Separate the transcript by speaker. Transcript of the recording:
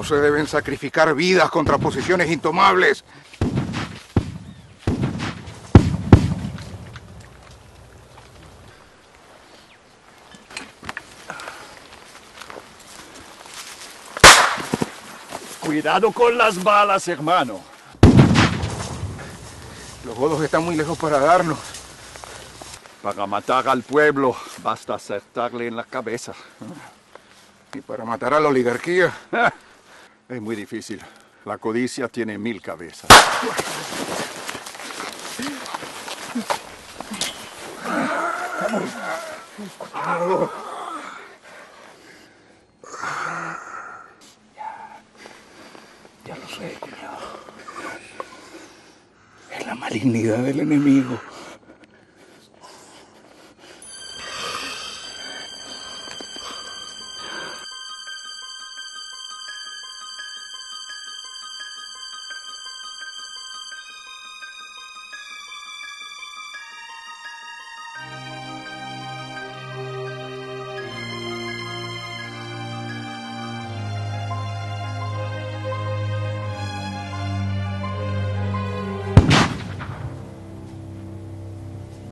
Speaker 1: No se deben sacrificar vidas contra posiciones intomables.
Speaker 2: Cuidado con las balas, hermano.
Speaker 1: Los godos están muy lejos para darnos.
Speaker 2: Para matar al pueblo basta acertarle en la cabeza.
Speaker 1: Y para matar a la oligarquía.
Speaker 2: Es muy difícil. La codicia tiene mil cabezas.
Speaker 1: Ya lo sé, cuñado. Es la malignidad del enemigo.